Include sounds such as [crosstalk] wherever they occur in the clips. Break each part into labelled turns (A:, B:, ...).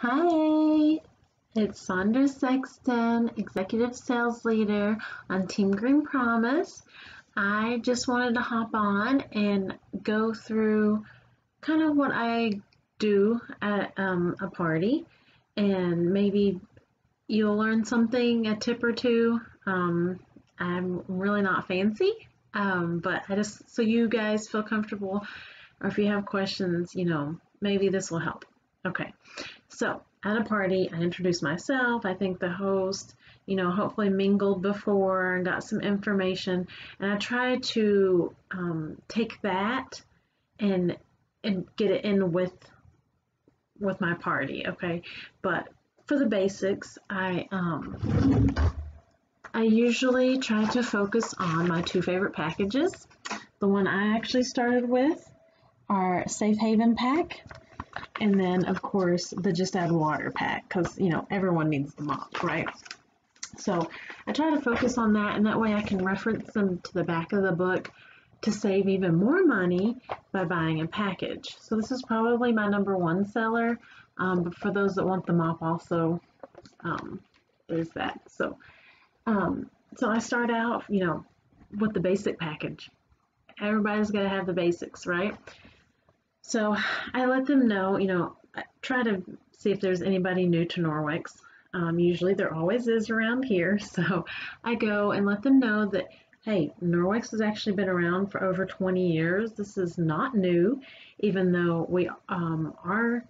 A: Hi, it's Saundra Sexton, Executive Sales Leader on Team Green Promise. I just wanted to hop on and go through kind of what I do at um, a party and maybe you'll learn something, a tip or two. Um, I'm really not fancy, um, but I just, so you guys feel comfortable or if you have questions, you know, maybe this will help. Okay, so at a party, I introduced myself. I think the host, you know, hopefully mingled before and got some information. And I tried to um, take that and and get it in with with my party. Okay, but for the basics, I um, I usually try to focus on my two favorite packages. The one I actually started with are Safe Haven Pack and then, of course, the Just Add Water pack, because, you know, everyone needs the mop, right? So I try to focus on that, and that way I can reference them to the back of the book to save even more money by buying a package. So this is probably my number one seller, um, but for those that want the mop also, um, there's that. So, um, so I start out, you know, with the basic package. Everybody's got to have the basics, right? So I let them know, you know, try to see if there's anybody new to Norwex. Um, usually there always is around here. [laughs] So I go and let them know that, hey, Norwex has actually been around for over 20 years. This is not new, even though we um, are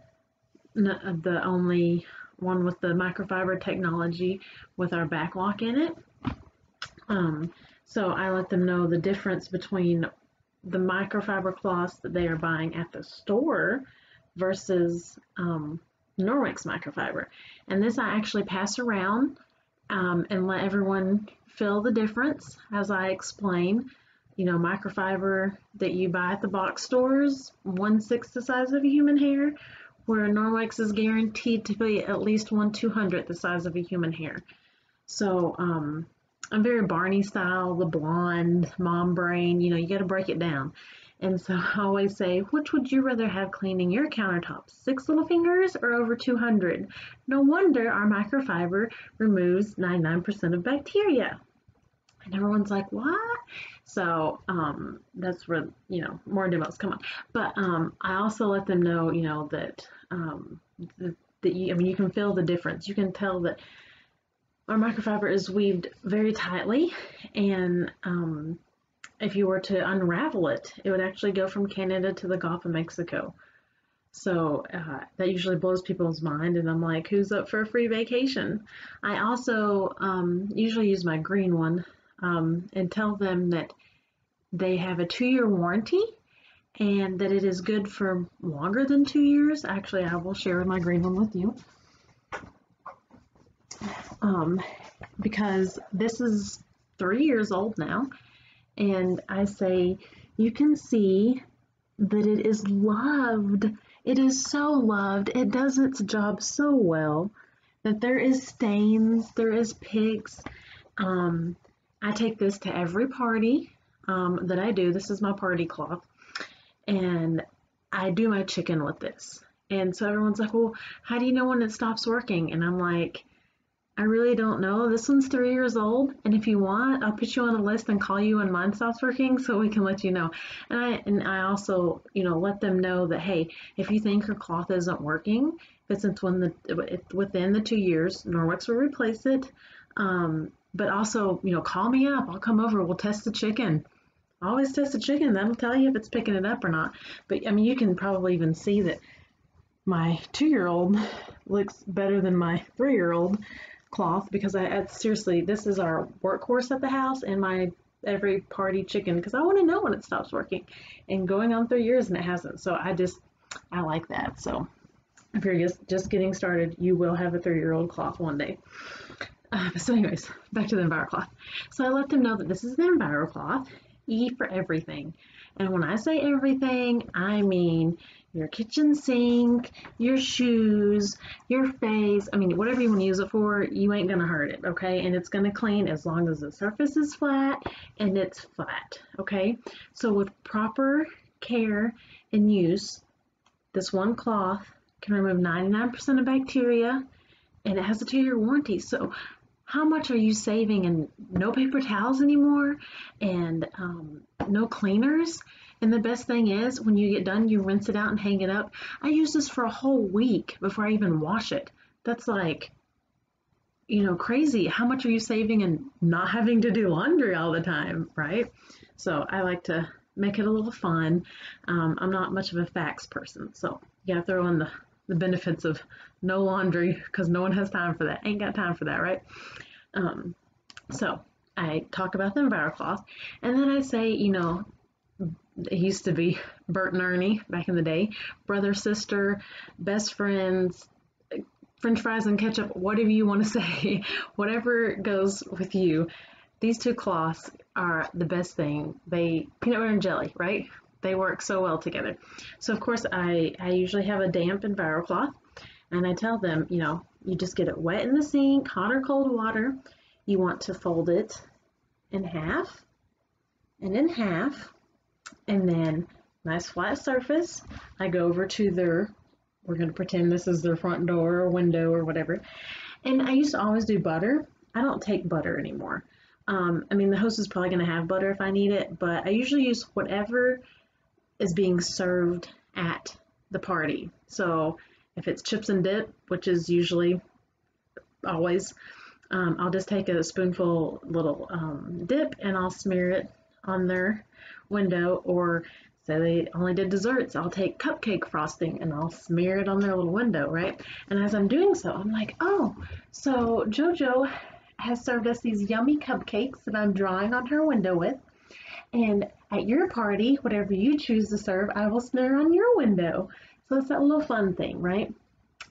A: the only one with the microfiber technology with our BacLock in it. Um, so I let them know the difference between the microfiber cloths that they are buying at the store versus um, Norwex microfiber. And this I actually pass around um, and let everyone feel the difference as I explain. You know, microfiber that you buy at the box stores, one sixth the size of a human hair, where Norwex is guaranteed to be at least one two hundredth the size of a human hair. So um, I'm very Barney style, the blonde, mom brain, you know, you got to break it down. And so [laughs] I always say, which would you rather have cleaning your countertops, six little fingers or over 200? No wonder our microfiber removes 99% of bacteria. And everyone's like, what? So um, that's where, you know, more demos come on. But um, I also let them know, you know, that, um, that, that you, I mean, you can feel the difference. You can tell that our microfiber is weaved very tightly and um, if you were to unravel it, it would actually go from Canada to the Gulf of Mexico. So uh, that usually blows people's mind, and I'm like, who's up for a free vacation? I also um, usually use my green one um, and tell them that they have a two year warranty and that it is good for longer than two years. Actually, I will share my green one with you um, because this is three years old now. And I say, you can see that it is loved. It is so loved. It does its job so well that there is stains, there is picks. Um, I take this to every party um, that I do. This is my party cloth. And I do my chicken with this. And so everyone's like, well, how do you know when it stops working? And I'm like, I really don't know. This one's three years old, and if you want, I'll put you on a list and call you when mine stops working, so we can let you know. And I and I also, you know, let them know that hey, if you think your cloth isn't working, if it's within the within the two years, Norwex will replace it. Um, but also, you know, call me up. I'll come over. We'll test the chicken. always test the chicken. That'll tell you if it's picking it up or not. But I mean, you can probably even see that my two-year-old looks better than my three-year-old cloth because I, I seriously this is our workhorse at the house and my every party chicken because I want to know when it stops working and going on three years and it hasn't. So I just I like that. So if you're just just getting started you will have a three-year-old cloth one day. Uh, so anyways back to the EnviroCloth so I let them know that this is the EnviroCloth E for everything. And when I say everything I mean your kitchen sink, your shoes, your face. I mean, whatever you want to use it for, you ain't going to hurt it, okay? And it's going to clean as long as the surface is flat and it's flat, okay? So with proper care and use, this one cloth can remove 99% of bacteria, and it has a two-year warranty. So how much are you saving and no paper towels anymore and um, no cleaners? And the best thing is when you get done, you rinse it out and hang it up. I use this for a whole week before I even wash it. That's like, you know, crazy. How much are you saving and not having to do laundry all the time, right? So I like to make it a little fun. Um, I'm not much of a facts person, so you gotta throw in the, the benefits of no laundry because no one has time for that. Ain't got time for that, right? Um, so I talk about the EnviroCloth, and then I say, you know, it used to be Bert and Ernie back in the day, brother, sister, best friends, french fries and ketchup, whatever you want to [laughs] say, whatever goes with you. These two cloths are the best thing. They, peanut butter and jelly, right? They work so well together. So of course I, I usually have a damp EnviroCloth and I tell them, you know, you just get it wet in the sink, hot or cold water. You want to fold it in half and in half and then nice flat surface. I go over to their, we're going to pretend this is their front door or window or whatever. And I used to always do butter. I don't take butter anymore. Um, I mean, the host is probably going to have butter if I need it, but I usually use whatever is being served at the party. So if it's chips and dip, which is usually always, um, I'll just take a spoonful little um, dip and I'll smear it on their window or say they only did desserts, I'll take cupcake frosting and I'll smear it on their little window, right? And as I'm doing so, I'm like, oh, so JoJo has served us these yummy cupcakes that I'm drawing on her window with. And at your party, whatever you choose to serve, I will smear on your window. So it's that little fun thing, right?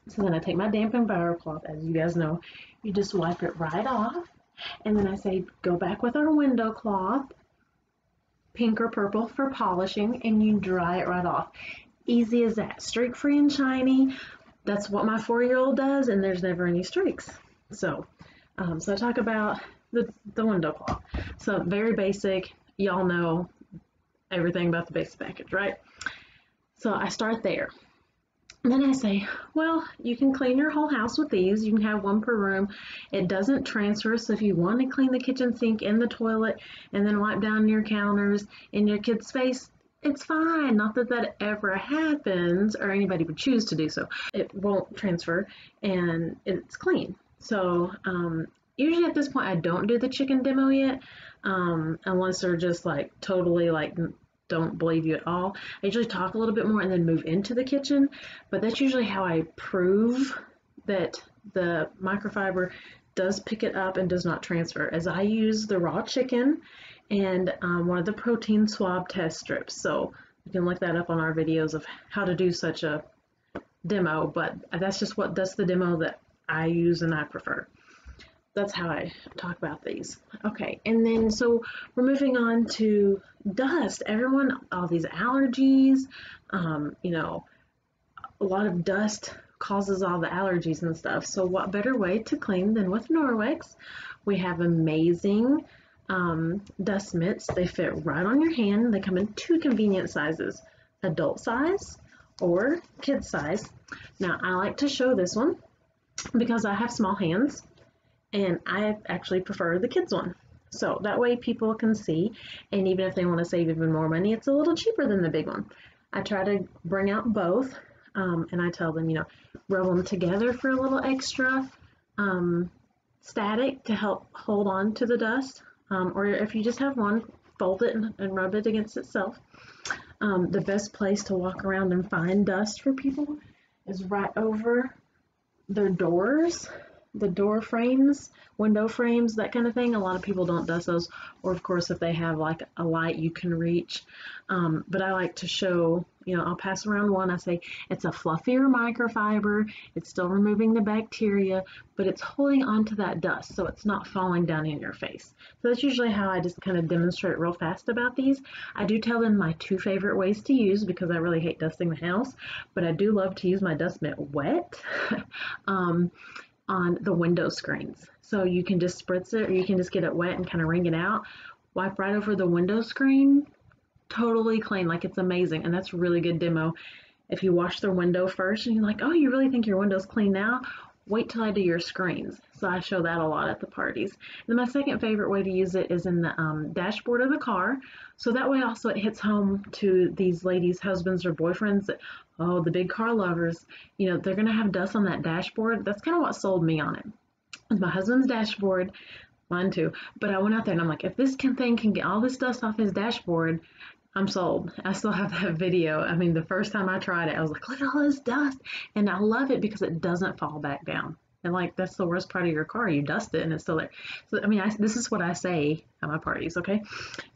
A: So then I take my dampened damp cloth, as you guys know, you just wipe it right off. And then I say, go back with our window cloth, pink or purple for polishing, and you dry it right off. Easy as that. Streak free and shiny. That's what my four-year-old does, and there's never any streaks. So um, so I talk about the, the window cloth. So very basic, y'all know everything about the basic package, right? So I start there. Then I say, well, you can clean your whole house with these. You can have one per room. It doesn't transfer, so if you want to clean the kitchen sink and the toilet and then wipe down your counters in your kid's space, it's fine. Not that that ever happens or anybody would choose to do so. It won't transfer and it's clean. So um, usually at this point I don't do the chicken demo yet um, unless they're just like totally like don't believe you at all. I usually talk a little bit more and then move into the kitchen, but that's usually how I prove that the microfiber does pick it up and does not transfer as I use the raw chicken and um, one of the protein swab test strips. So you can look that up on our videos of how to do such a demo, but that's just what that's the demo that I use and I prefer. That's how I talk about these. Okay, and then so we're moving on to dust. Everyone, all these allergies, um, you know, a lot of dust causes all the allergies and stuff. So what better way to clean than with Norwex? We have amazing um, dust mitts. They fit right on your hand. They come in two convenient sizes, adult size or kid size. Now I like to show this one because I have small hands and I actually prefer the kids one. So that way people can see and even if they want to save even more money, it's a little cheaper than the big one. I try to bring out both um, and I tell them, you know, rub them together for a little extra um, static to help hold on to the dust. Um, or if you just have one, fold it and, and rub it against itself. Um, the best place to walk around and find dust for people is right over their doors, the door frames, window frames, that kind of thing. A lot of people don't dust those, or of course, if they have like a light you can reach. Um, but I like to show you know, I'll pass around one. I say it's a fluffier microfiber. It's still removing the bacteria, but it's holding onto that dust so it's not falling down in your face. So that's usually how I just kind of demonstrate real fast about these. I do tell them my two favorite ways to use because I really hate dusting the house, but I do love to use my dust mitt wet [laughs] um, on the window screens. So you can just spritz it or you can just get it wet and kind of wring it out. Wipe right over the window screen totally clean, like it's amazing, and that's really good demo. if you wash the window first and you're like, oh, you really think your window's clean now? Wait till I do your screens. So I show that a lot at the parties. And my second favorite way to use it is in the um, dashboard of the car. So that way also it hits home to these ladies' husbands or boyfriends that, oh, the big car lovers, you know, they're going to have dust on that dashboard. That's kind of what sold me on it. It's my husband's dashboard, mine too. But I went out there and I'm like, if this can, thing can get all this dust off his dashboard, I'm sold. I still have that video. I mean, the first time I tried it, I was like, look at all this dust. And I love it because it doesn't fall back down. And like, that's the worst part of your car. You dust it and it's still there. So, I mean, I, this is what I say at my parties, okay?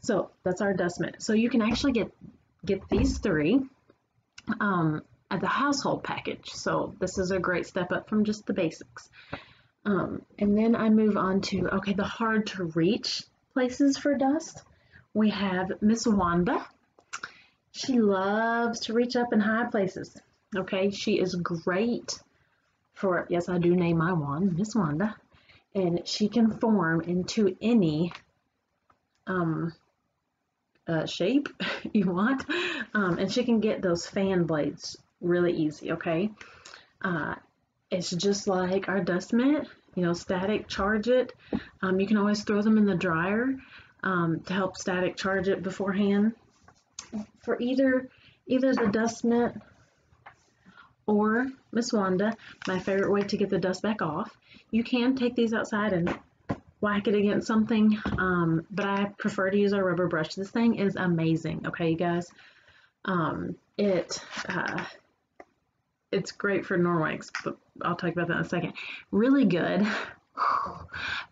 A: So that's our dust mitt. So you can actually get, get these three um, at the household package. So this is a great step up from just the basics. Um, and then I move on to, okay, the hard to reach places for dust we have Miss Wanda. She loves to reach up in high places. Okay, she is great for, yes, I do name my wand Miss Wanda, and she can form into any um, uh, shape [laughs] you want, um, and she can get those fan blades really easy, okay? Uh, it's just like our dust mitt, you know, static charge it. Um, you can always throw them in the dryer um, to help static charge it beforehand. For either either the dust mitt or Miss Wanda, my favorite way to get the dust back off, you can take these outside and whack it against something, um, but I prefer to use a rubber brush. This thing is amazing, okay, you guys? Um, it, uh, it's great for Norwex, but I'll talk about that in a second. Really good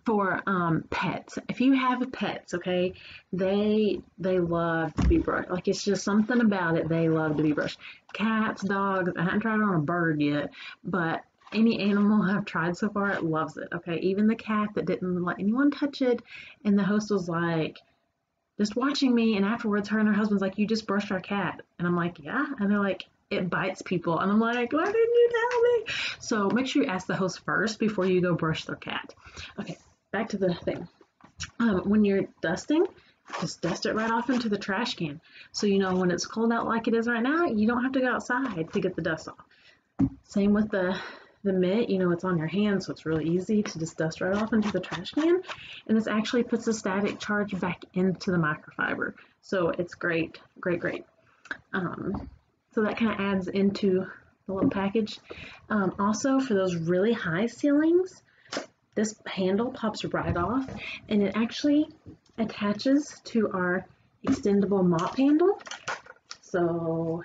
A: for um, pets. If you have pets, okay, they they love to be brushed. Like it's just something about it. They love to be brushed. Cats, dogs. I haven't tried it on a bird yet, but any animal [laughs] I've tried so far it loves it. Okay, even the cat that didn't let anyone touch it, and the host was like, just watching me, and afterwards her and her husband's like, you just brushed our cat, and I'm like, yeah, and they're like, it bites people. And I'm like, why didn't you tell me? So make sure you ask the host first before you go brush their cat. Okay, back to the thing. Um, when you're dusting, just dust it right off into the trash can. So you know when it's cold out like it is right now, you don't have to go outside to get the dust off. Same with the the mitt, you know, it's on your hand, so it's really easy to just dust right off into the trash can. And this actually puts the static charge back into the microfiber. So it's great, great, great. Um, so that kind of adds into the little package. Um, also, for those really high ceilings, this handle pops right off and it actually attaches to our extendable mop handle. So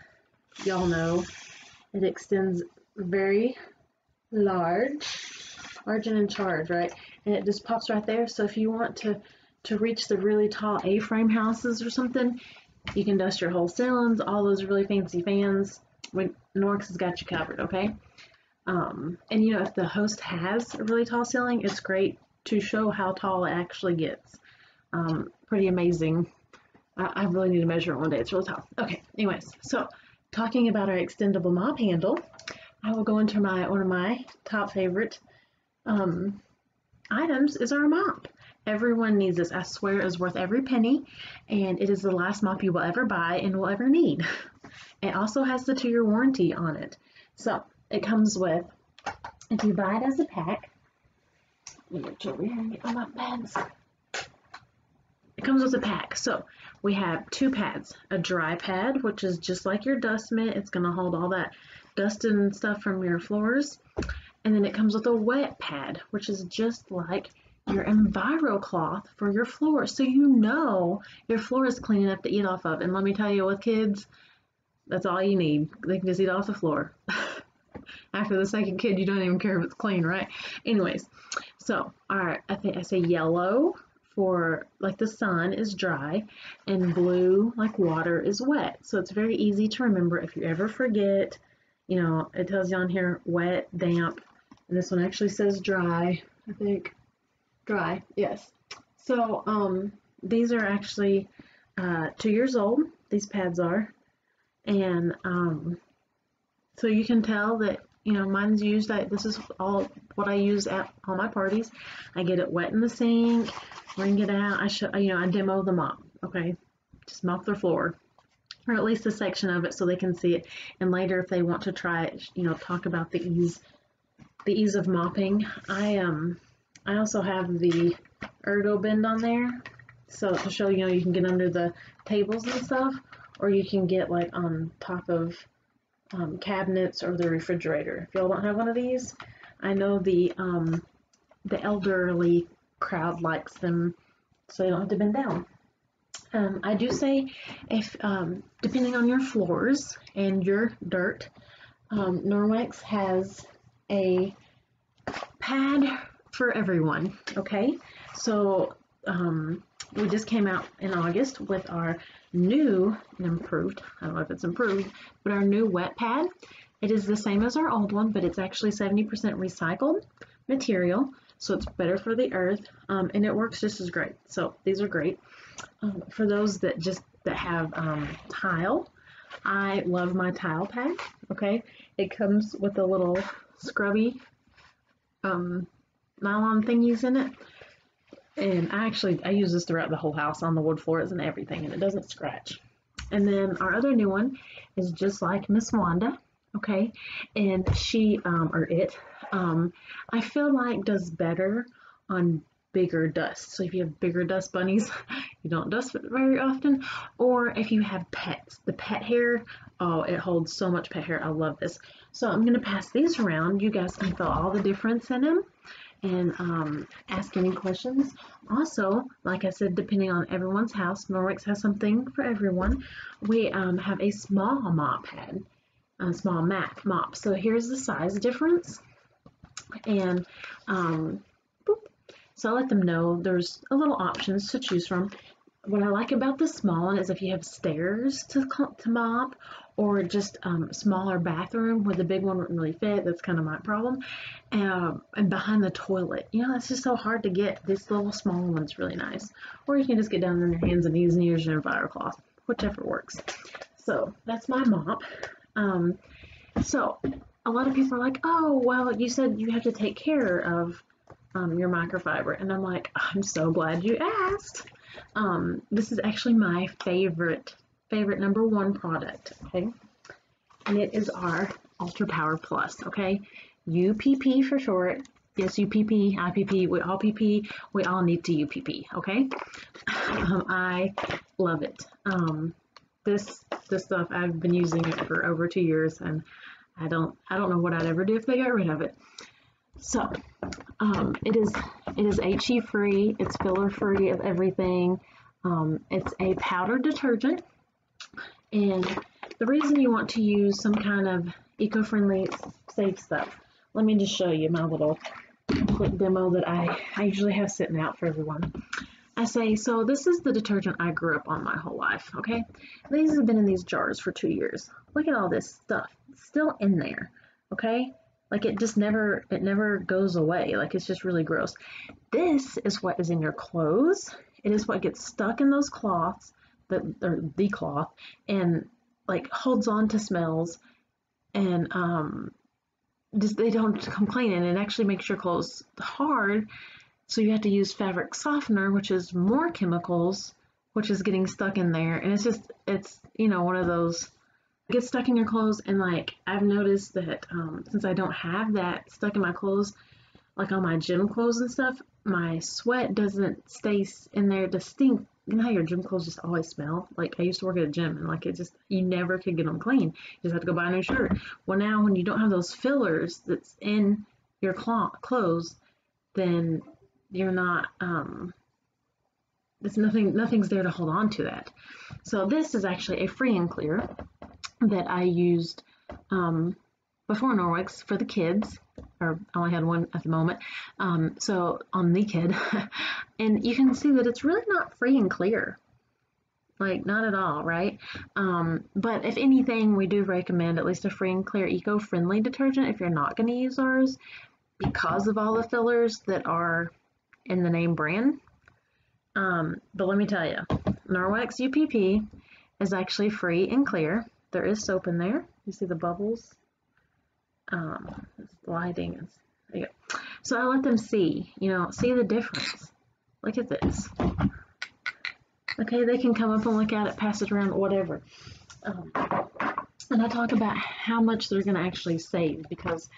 A: y'all know it extends very large, large and in charge, right? And it just pops right there. So if you want to, to reach the really tall A-frame houses or something, you can dust your whole ceilings, all those really fancy fans. When Norwex has got you covered, okay? Um, and you know, if the host has a really tall ceiling, it's great to show how tall it actually gets. Um, pretty amazing. I, I, really need to measure it one day. It's really tall. Okay, anyways, so talking about our extendable mop handle, I will go into my one of my top favorite um, items is our mop. Everyone needs this. I swear it is worth every penny, and it is the last mop you will ever buy and will ever need. [laughs] It also has the two-year warranty on it. So it comes with, if you buy it as a pack, and get. It comes with a pack. So we have two pads, a dry pad, which is just like your dust mitt. It's going to hold all that dust and stuff from your floors. And then it comes with a wet pad, which is just like your EnviroCloth for your floor so you know your floor is clean enough to eat off of. And let me tell you, with kids, that's all you need. They can just eat off the floor. [laughs] After the second kid, you don't even care if it's clean, right? Anyways, so our I think I say yellow for like the sun is dry and blue like water is wet. So it's very easy to remember if you ever forget, you know, it tells you on here wet, damp, and this one actually says dry, I think. Dry, yes. So um, these are actually uh, two years old, these pads are. And um, so you can tell that, you know, mine's used, I, this is all what I use at all my parties. I get it wet in the sink, wring it out, I show, you know, I demo the mop, okay? Just mop the floor. or at least a section of it so they can see it. And later, if they want to try it, you know, talk about the ease, the ease of mopping. I um, I also have the Ergo Bend on there, so to show you know you can get under the tables and stuff, or you can get like on top of um, cabinets or the refrigerator. If y'all don't have one of these, I know the um, the elderly crowd likes them, so you don't have to bend down. Um, I do say if, um, depending on your floors and your dirt, um, Norwex has a pad for everyone, okay? So um, we just came out in August with our new improved, I don't know if it's improved, but our new wet pad. It is the same as our old one, but it's actually 70% recycled material, so it's better for the earth, um, and it works just as great. So these are great. Um, for those that just that have um, tile, I love my tile pack. Okay, it comes with a little scrubby um, nylon thingies in it, and I actually I use this throughout the whole house on the wood floors and everything, and it doesn't scratch. And then our other new one is just like Miss Wanda, okay, and she um, or it, um, I feel like does better on bigger dust. So if you have bigger dust bunnies, [laughs] you don't dust very often. Or if you have pets, the pet hair, oh, it holds so much pet hair. I love this. So I'm going to pass these around. You guys can feel all the difference in them and um, ask any questions. Also, like I said, depending on everyone's house, Norwex has something for everyone. We um, have a small mop head, a small mat mop. So here's the size difference. And um, so I let them know there's a little options to choose from. What I like about the small one is if you have stairs to, to mop or just um, smaller bathroom where the big one wouldn't really fit, that's kind of my problem. Um, and behind the toilet, you know, it's just so hard to get. This little small one's really nice. Or you can just get down on your hands and knees and use your EnviroCloth, whichever works. So that's my mop. Um, so a lot of people are like, oh, well, you said you have to take care of um, your microfiber. And I'm like, I'm so glad you asked. Um, this is actually my favorite, favorite number one product, okay? And it is our Ultra Power Plus, okay? UPP for short. Yes, UPP, IPP, we all PP, we all need to UPP, okay? Um, I love it. Um, this this stuff I've been using it for over two years and I don't I don't know what I'd ever do if they got rid of it. So um, it is it is HE free. It's filler free of everything. Um, it's a powder detergent, and the reason you want to use some kind of eco-friendly, safe stuff. Let me just show you my little quick demo that I, I usually have sitting out for everyone. I say, so this is the detergent I grew up on my whole life, okay? These have been in these jars for two years. Look at all this stuff. It's still in there, okay? Like it just never, it never goes away. Like it's just really gross. This is what is in your clothes. It is what gets stuck in those cloths, the, or the cloth, and like holds on to smells and um, just they don't complain and it actually makes your clothes hard. So you have to use fabric softener, which is more chemicals, which is getting stuck in there. And it's just, it's, you know, one of those get stuck in your clothes and like I've noticed that um, since I don't have that stuck in my clothes, like on my gym clothes and stuff, my sweat doesn't stay in there distinct. You know how your gym clothes just always smell? Like I used to work at a gym and like it just, you never could get them clean. You just have to go buy a new shirt. Well now when you don't have those fillers that's in your clothes, then you're not, um, there's nothing, nothing's there to hold on to that. So this is actually a free and clear that I used um, before Norwex for the kids, or I only had one at the moment, um, so on the kid. [laughs] and you can see that it's really not free and clear. Like, not at all, right? Um, but if anything, we do recommend at least a free and clear eco-friendly detergent if you're not going to use ours because of all the fillers that are in the name brand. Um, but let me tell you, Norwex UPP is actually free and clear. There is soap in there. You see the bubbles? Um, lighting. There you go. So I let them see, you know, see the difference. Look at this. Okay, they can come up and look at it, pass it around, whatever. Um, and I talk about how much they're going to actually save because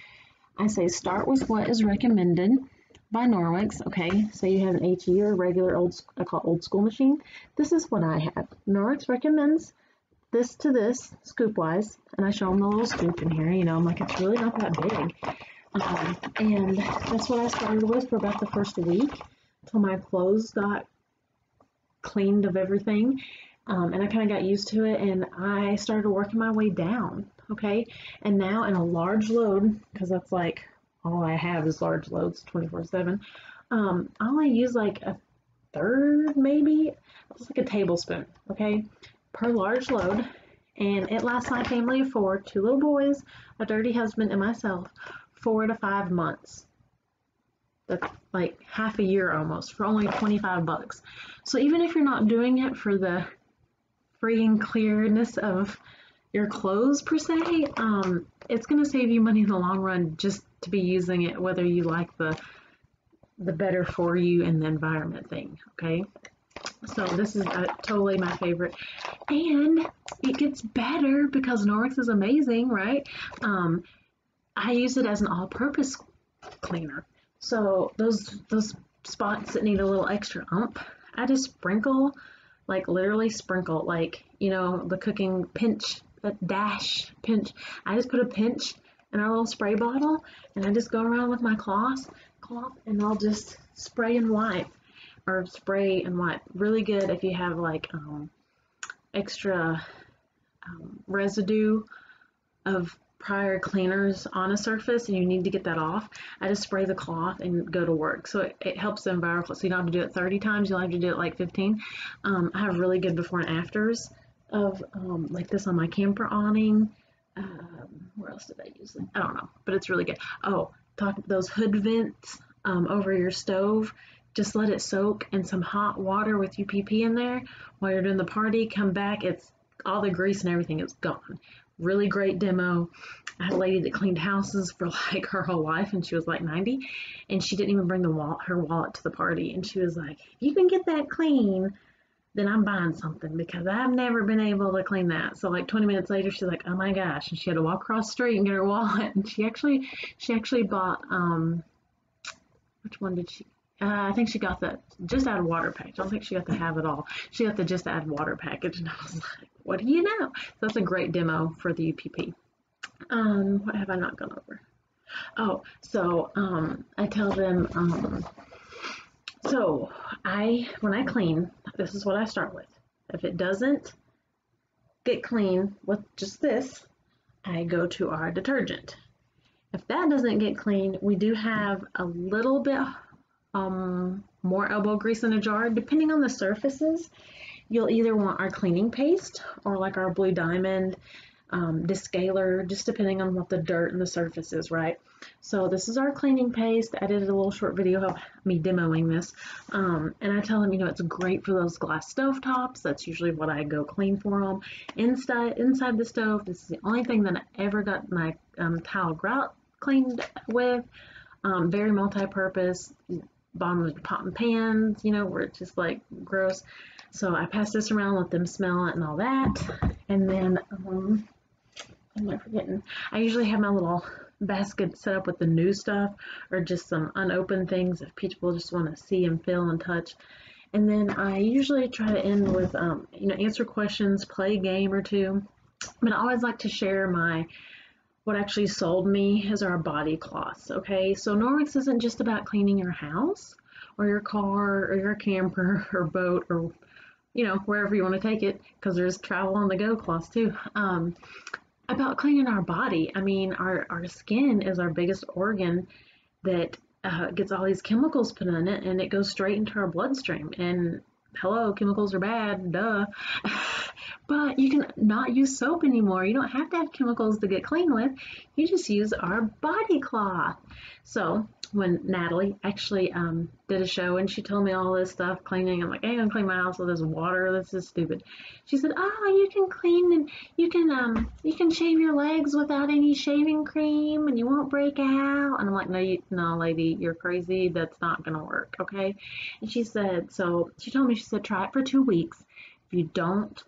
A: I say start with what is recommended by Norwex. Okay, so you have an HE or regular old, I call old school machine. This is what I have. Norwex recommends this to this scoop wise, and I show them the little scoop in here. You know, I'm like, it's really not that big. Um, and that's what I started with for about the first week until my clothes got cleaned of everything. Um, and I kind of got used to it and I started working my way down. Okay. And now in a large load, because that's like all I have is large loads 24 7, um, I only use like a third, maybe. It's like a tablespoon. Okay. Per large load. And it lasts my family of four, two little boys, a dirty husband, and myself, four to five months. That's like half a year almost for only 25 bucks. So even if you're not doing it for the free and clearness of your clothes per se, um, it's going to save you money in the long run just to be using it, whether you like the the better for you and the environment thing. Okay, so this is uh, totally my favorite, and it gets better because Norwex is amazing, right? Um, I use it as an all-purpose cleaner. So those those spots that need a little extra ump, I just sprinkle, like literally sprinkle, like you know the cooking pinch, that dash pinch. I just put a pinch in our little spray bottle, and I just go around with my cloth, cloth, and I'll just spray and wipe, or spray and what Really good if you have like um, extra um, residue of prior cleaners on a surface and you need to get that off, I just spray the cloth and go to work. So it, it helps the environment. So you don't have to do it 30 times, you'll have to do it like 15. Um, I have really good before and afters of um, like this on my camper awning. Um, where else did I use it? I don't know, but it's really good. Oh, talk those hood vents um, over your stove. Just let it soak in some hot water with UPP in there while you're doing the party. Come back, it's all the grease and everything is gone really great demo. I had a lady that cleaned houses for [laughs] like her whole life and she was like 90 and she didn't even bring the wallet, her wallet to the party and she was like, if you can get that clean, then I'm buying something because I've never been able to clean that. So like 20 minutes later, she's like, oh my gosh. And she had to walk across the street and get her wallet. [laughs] And she actually, she actually bought, um, which one did she, uh, I think she got the just add water package. I don't think she got the have it all. She got the just add water package, and I was [laughs] like, "What do you know?" So that's a great demo for the UPP. Um, what have I not gone over? Oh, so um, I tell them. Um, so I when I clean, this is what I start with. If it doesn't get clean with just this, I go to our detergent. If that doesn't get clean, we do have a little bit um, more elbow grease in a jar. Depending on the surfaces, you'll either want our cleaning paste or like our blue diamond um, descaler, just depending on what the dirt and the surface is, right? So this is our cleaning paste. I did a little short video of me demoing this. Um, and I tell them, you know, it's great for those glass stove tops. That's usually what I go clean for them. Inside, inside the stove, this is the only thing that I ever got my um, tile grout cleaned with. Um, very multi-purpose bottom of pot and pans, you know, where it's just like gross. So I pass this around, let them smell it and all that. And then, um, am I forgetting? I usually have my little basket set up with the new stuff or just some unopened things if people just want to see and feel and touch. And then I usually try to end with, um, you know, answer questions, play a game or two. But I always like to share my what actually sold me is our body cloths. Okay, so Norwex isn't just about cleaning your house or your car or your camper [laughs] or boat or you know wherever you want to take it because there's travel on the go cloths too. Um, about cleaning our body. I mean, our our skin is our biggest organ that uh, gets all these chemicals put in it, and it goes straight into our bloodstream. And hello, chemicals are bad, duh. [laughs] but you can not use soap anymore. You don't have to have chemicals to get clean with. You just use our body cloth. So when Natalie actually um, did a show and she told me all this stuff cleaning, I'm like, hey, I'm gonna clean my house with this water. This is stupid. She said, oh, you can clean and you can um you can shave your legs without any shaving cream and you won't break out. And I'm like, no, you, no, lady, you're crazy. That's not gonna work, okay? And she said, so she told me, she said, try it for two weeks. If you don't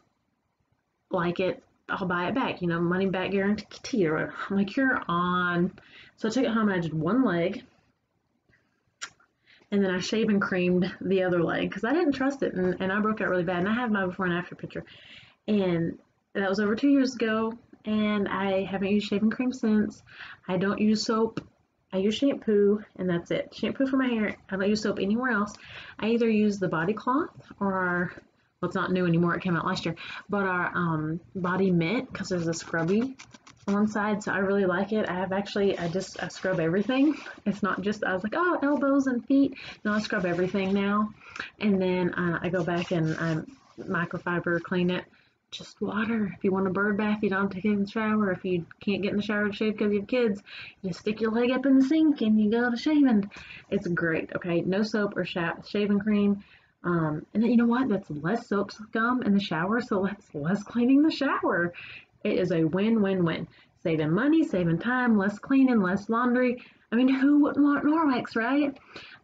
A: like it, I'll buy it back, you know, money back guarantee or I'm like, you're on. So I took it home and I did one leg and then I shaving creamed the other leg because I didn't trust it and, and I broke out really bad. And I have my before and after picture. And that was over two years ago and I haven't used shaving cream since. I don't use soap. I use shampoo and that's it. Shampoo for my hair. I don't use soap anywhere else. I either use the body cloth or well, it's not new anymore. It came out last year, but our um, body mitt because there's a scrubby on one side, so I really like it. I have actually, I just I scrub everything. It's not just, I was like, oh, elbows and feet. No, I scrub everything now. And then uh, I go back and I microfiber clean it. Just water. If you want a bird bath, you don't have to get in the shower. If you can't get in the shower to shave because you have kids, you stick your leg up in the sink and you go to shaving. It's great, okay? No soap or shaving cream. Um, and then you know what? That's less soap scum in the shower, so that's less cleaning the shower. It is a win-win-win. Saving money, saving time, less cleaning, less laundry. I mean, who wouldn't want Norwex, right?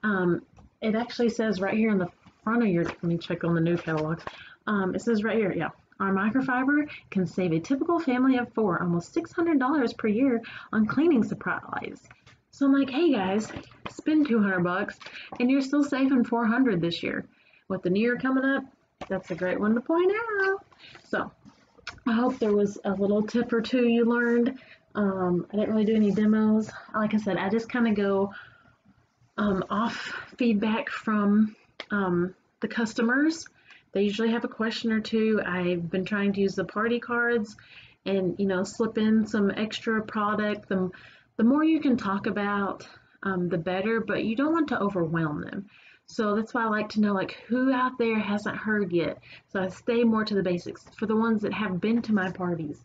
A: Um, it actually says right here in the front of your, let me check on the new catalog. Um, it says right here, yeah, our microfiber can save a typical family of four almost $600 per year on cleaning supplies. So I'm like, hey guys, spend 200 bucks and you're still saving 400 this year. With the new year coming up, that's a great one to point out. So I hope there was a little tip or two you learned. Um, I didn't really do any demos. Like I said, I just kind of go um, off feedback from um, the customers. They usually have a question or two. I've been trying to use the party cards and, you know, slip in some extra product. The, the more you can talk about, um, the better, but you don't want to overwhelm them. So that's why I like to know like who out there hasn't heard yet. So I stay more to the basics for the ones that have been to my parties.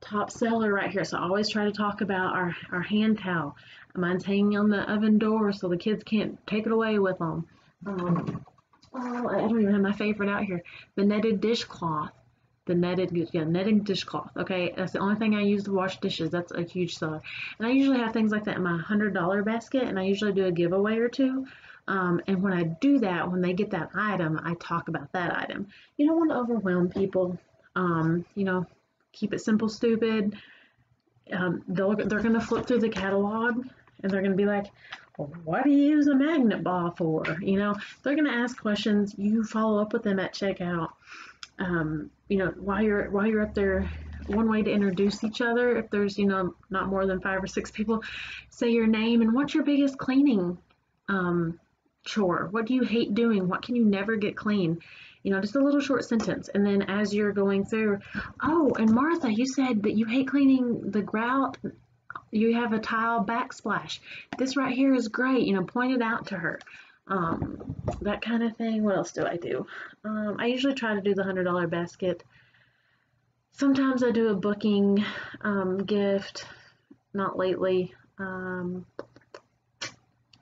A: Top seller right here. So I always try to talk about our, our hand towel. Mine's hanging on the oven door so the kids can't take it away with them. Um, oh, I don't even have my favorite out here. The netted dishcloth. The netted, yeah, netting dishcloth. Okay, that's the only thing I use to wash dishes. That's a huge seller. And I usually have things like that in my $100 basket, and I usually do a giveaway or two. Um, and when I do that, when they get that item, I talk about that item. You don't want to overwhelm people. Um, you know, keep it simple, stupid. Um, they'll, they're going to flip through the catalog and they're going to be like, well, what do you use a magnet ball for? You know, they're going to ask questions. You follow up with them at checkout. Um, you know, while you're while you're up there, one way to introduce each other, if there's you know not more than five or six people, say your name and what's your biggest cleaning um, chore? What do you hate doing? What can you never get clean? You know, just a little short sentence. And then as you're going through, oh, and Martha, you said that you hate cleaning the grout. You have a tile backsplash. This right here is great. You know, point it out to her. Um, that kind of thing. What else do I do? Um, I usually try to do the $100 basket. Sometimes I do a booking um, gift. Not lately. Um,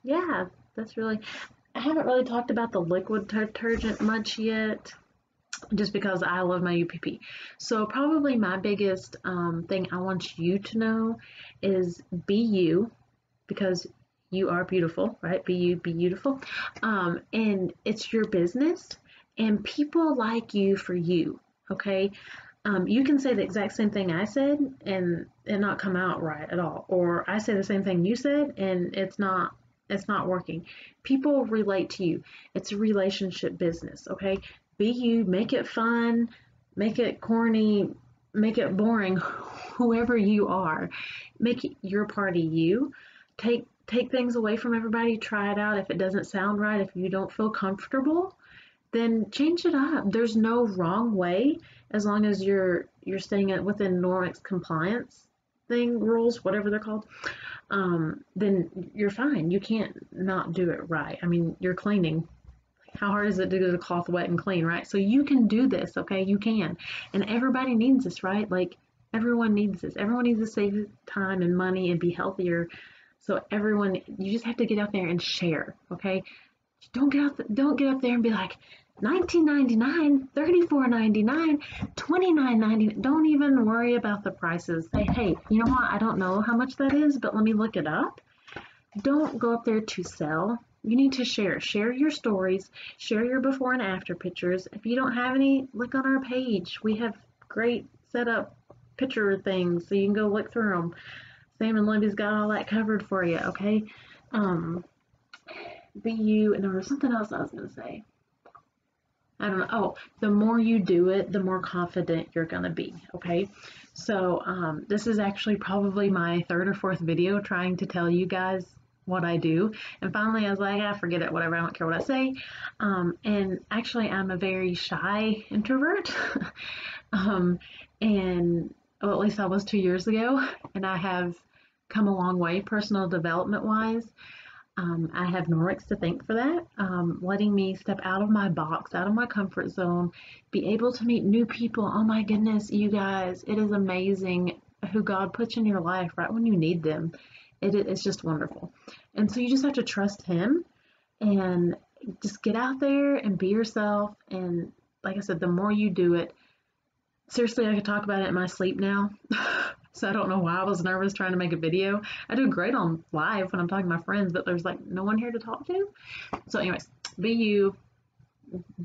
A: yeah, that's really, I haven't really talked about the liquid detergent much yet just because I love my UPP. So probably my biggest um, thing I want you to know is be you because you are beautiful, right? Be you, be beautiful. Um, and it's your business and people like you for you, okay? Um, you can say the exact same thing I said and it not come out right at all. Or I say the same thing you said and it's not it's not working. People relate to you. It's a relationship business, okay? Be you, make it fun, make it corny, make it boring, [laughs] whoever you are. Make your party you. Take take things away from everybody, try it out. If it doesn't sound right, if you don't feel comfortable, then change it up. There's no wrong way as long as you're you're staying within Norwex compliance thing rules, whatever they're called um, then you're fine. You can't not do it right. I mean, you're cleaning. How hard is it to get a cloth wet and clean, right? So you can do this, okay? You can. And everybody needs this, right? Like, everyone needs this. Everyone needs to save time and money and be healthier. So everyone, you just have to get out there and share, okay? Don't get out, don't get up there and be like, 19.99, 34.99, 29.99. Don't even worry about the prices. Say, hey, you know what? I don't know how much that is, but let me look it up. Don't go up there to sell. You need to share. Share your stories. Share your before and after pictures. If you don't have any, look on our page. We have great setup picture things so you can go look through them. Sam and Libby's got all that covered for you, okay? Um, be you, and there was something else I was going to say. I don't know. Oh, the more you do it, the more confident you're going to be, okay? So um, this is actually probably my third or fourth video trying to tell you guys what I do. And finally I was like, ah, forget it, whatever, I don't care what I say. Um, and actually I'm a very shy introvert. [laughs] um, and well, at least I was two years ago, and I have come a long way personal development wise. Um, I have Norwex to thank for that, um, letting me step out of my box, out of my comfort zone, be able to meet new people. Oh my goodness, you guys, it is amazing who God puts in your life right when you need them. It, it's just wonderful. And so you just have to trust Him and just get out there and be yourself. And like I said, the more you do it, seriously, I could talk about it in my sleep now. [laughs] So I don't know why I was nervous trying to make a video. I do great on live when I'm talking to my friends, but there's like no one here to talk to. So anyways, be you.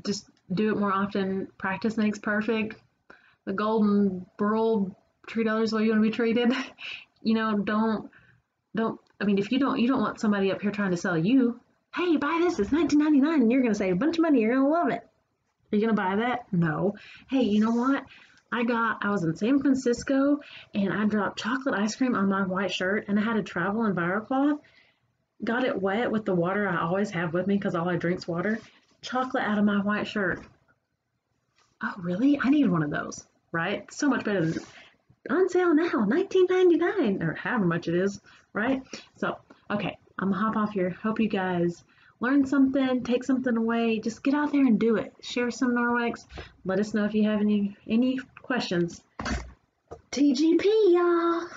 A: Just do it more often. Practice makes perfect. The golden rule, treat others the way you want to be treated. [laughs] You know, don't don't I mean if you don't you don't want somebody up here trying to sell you, hey, buy this, it's 19.99 and you're gonna save a bunch of money, you're gonna love it. Are you gonna buy that? No. Hey, you know what? I got, I was in San Francisco and I dropped chocolate ice cream on my white shirt and I had to travel in cloth. Got it wet with the water I always have with me because all I drink's water. Chocolate out of my white shirt. Oh, really? I need one of those, right? So much better than on sale now, $19.99 or however much it is, right? So, okay, I'm gonna hop off here. Hope you guys learn something, take something away. Just get out there and do it. Share some Norwex. Let us know if you have any any questions. TGP, y'all.